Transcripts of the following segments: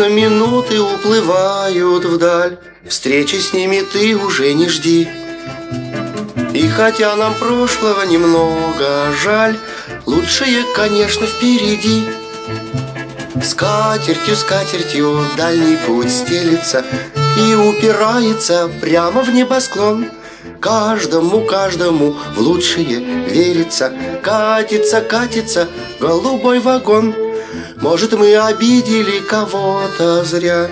Медленно минуты уплывают вдаль. Встречи с ними ты уже не жди. И хотя нам прошлого немного жаль Лучшее, конечно, впереди. Скатертью, скатертью дальний путь стелится И упирается прямо в небосклон. Каждому, каждому в лучшее верится. Катится, катится голубой вагон может, мы обидели кого-то зря.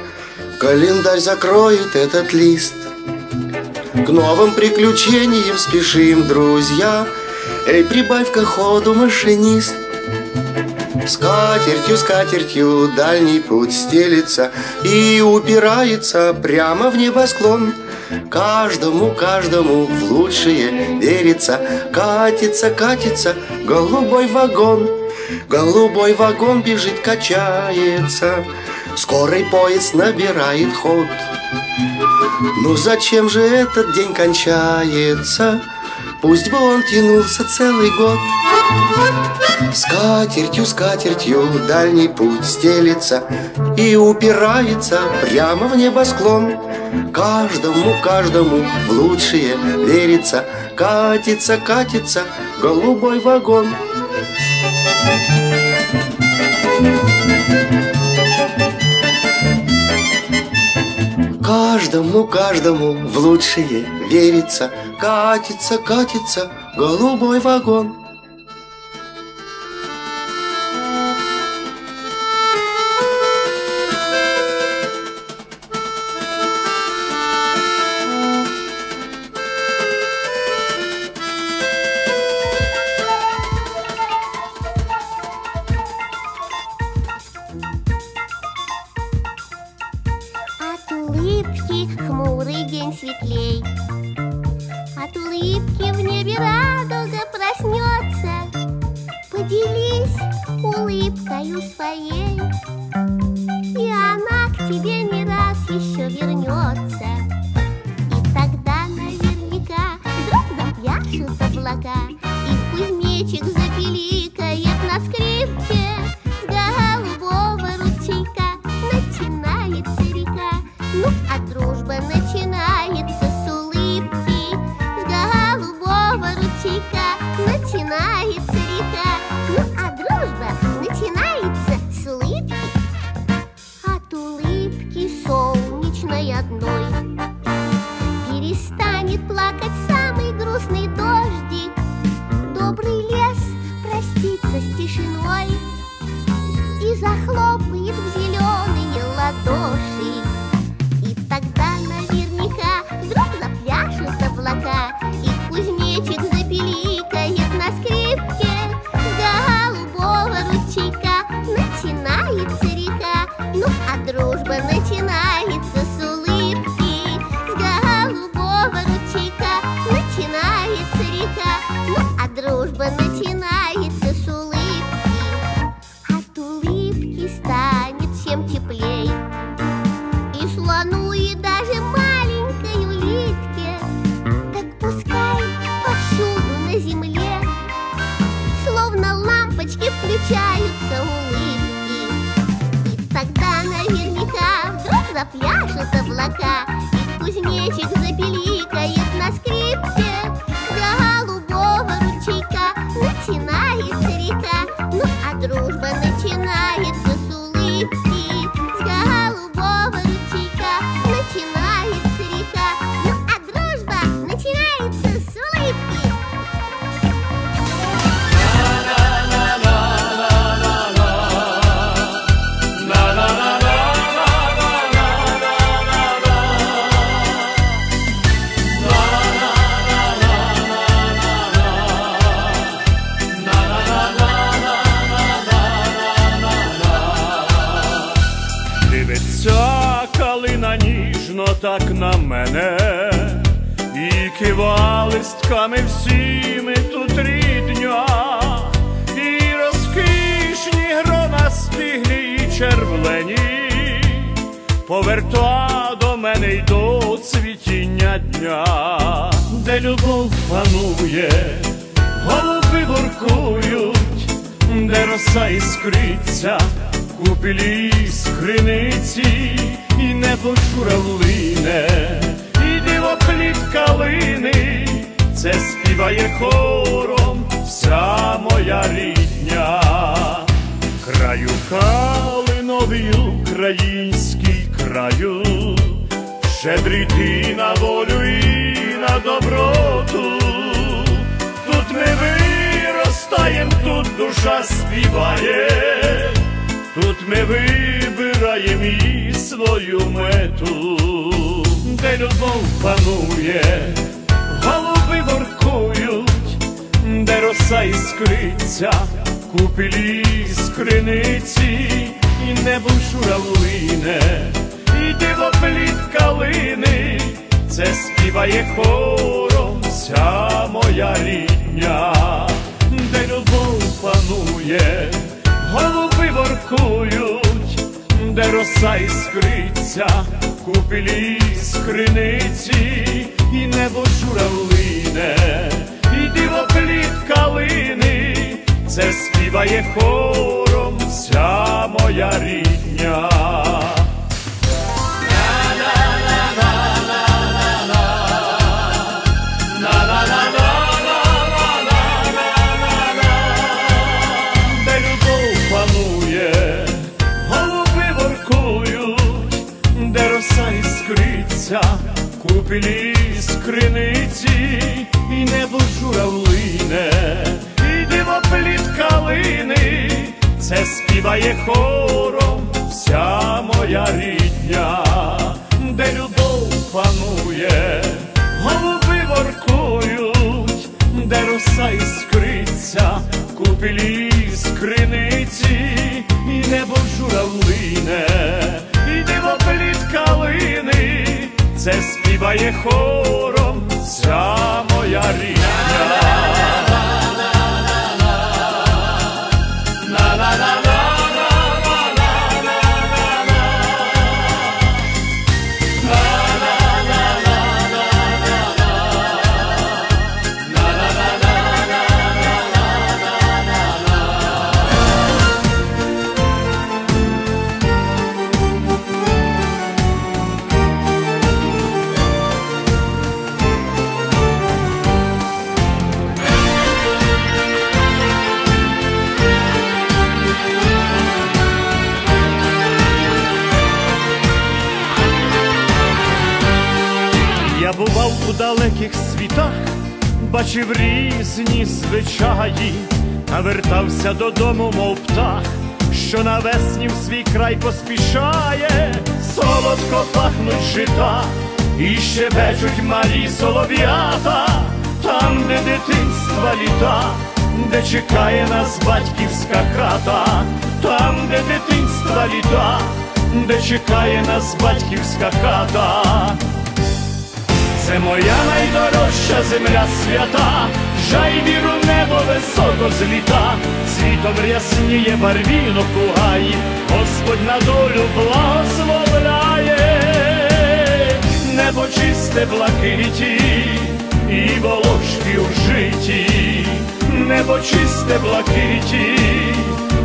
Календарь закроет этот лист. К новым приключениям спешим, друзья. Эй, прибавь-ка ходу, машинист. Скатертью, скатертью дальний путь стелится И упирается прямо в небосклон. Каждому, каждому в лучшее верится. Катится, катится голубой вагон Голубой вагон бежит, качается. Скорый поезд набирает ход. Ну зачем же этот день кончается? Пусть бы он тянулся целый год. Скатертью, скатертью дальний путь стелится И упирается прямо в небосклон. Каждому, каждому в лучшее верится. Катится, катится голубой вагон Каждому, каждому в лучшее верится. Катится, катится голубой вагон улыбкою своей. И она к тебе не раз еще вернется лампочки включаются улыбки. И тогда наверняка вдруг запляшут облака И кузнечик запеликает на скрипке ніжно так на мене, і кива листками всі ми тут рідня, і розкішні грона стиглі і червлені, поверта до мене й до цвітіння дня, де любов панує, голуби воркують, де роса іскриться, купілі скриниці, і небо журавлине, і дивопліт калини, це співає хором вся моя рідня, краю калиновий український краю, щедрий ти на волю і на доброту, тут ми виростаєм, тут душа співає, тут ми вибираєм і свою мету, де любов панує, голуби воркують, де роса іскриться, купілі скриниці, і небо журавлине, і дивопліт калини, це співає хором вся моя рідня, де любов панує, голуби воркують, де роса іскриться, купілі скриниці, і небо журавлине, і дивопліт калини, це співає хором вся моя рідня. Купілі скриниці, і небо журавлине, і дивопліт калини, це співає хором вся моя рідня, де любов панує, голуби воркують, де роса іскриться, купілі співає хором вся моя рідня. Бачив різні звичаї, а вертався додому, мов птах, що навесні в свій край поспішає, солодко пахнуть жита, і щебечуть малі солов'ята, там, де дитинства літа, де чекає нас батьківська хата, там, де дитинства літа, де чекає нас батьківська хата. Це моя найдорожча земля свята, жай віру небо високо зліта, світом рясніє барвінок у гаї, Господь на долю благословляє, небо чисте блакиті, і волошки у житті, небо чисте блакиті,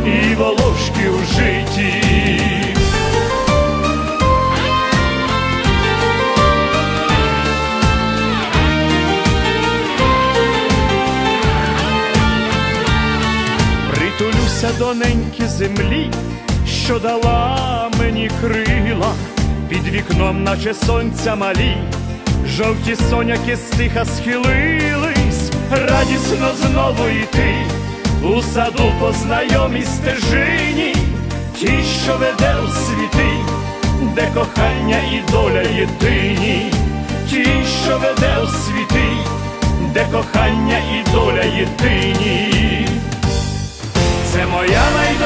і волошки у житті. Притулюся до неньки землі, що дала мені крила, під вікном, наче сонця малі, жовті соняки стиха схилились, радісно знову йти у саду по знайомій стежині, ті, що веде у світи, де кохання і доля єдині, ті, що веде у світи, де кохання і доля єдині.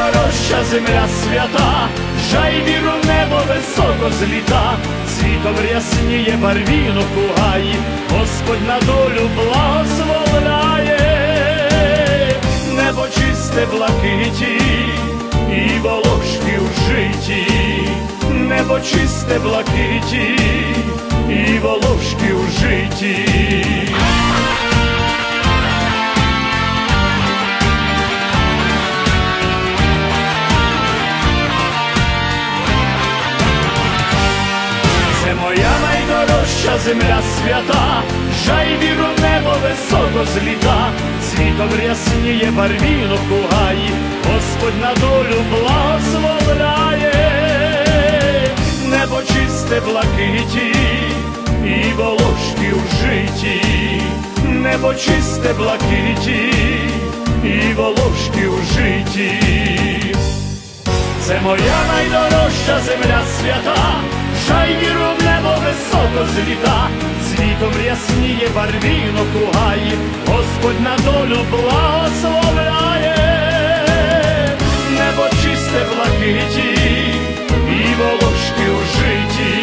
Найдорожча земля свята, жай віру небо високо зліта, світом рясніє барвінок у Господь на долю благословляє, небо чисте блакиті, і волошки у житті, небо чисте блакиті, і волошки у житті. Земля свята, жай віру небо високо зліта, світом рясніє барвінок у Господь на долю благословляє, небо чисте блакиті, і волошки у житті, небо чисте блакиті, і волошки у житті. Це моя найдорожча земля свята, Хай віровнемо високо зліта, світом рясніє барвінок у гаї, Господь на долю благословляє, небо чисте блакиті, і волошки у житті,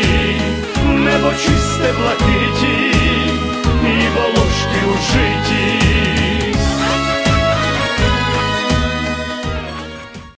небо чисте блакиті, і волошки ужиті. житті.